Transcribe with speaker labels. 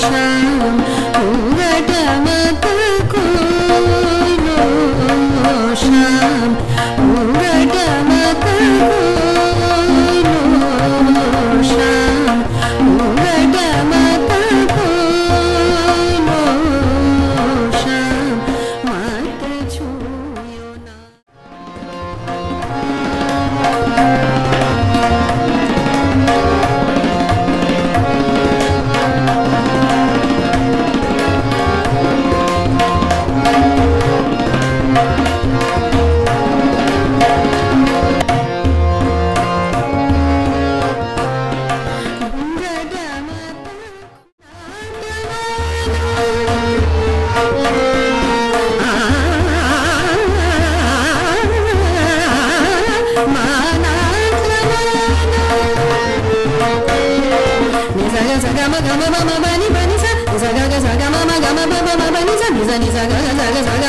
Speaker 1: Shalom, 干嘛干嘛把你把你删？你删干干啥？干嘛干嘛干嘛把你删？你删你删干干啥？干干啥？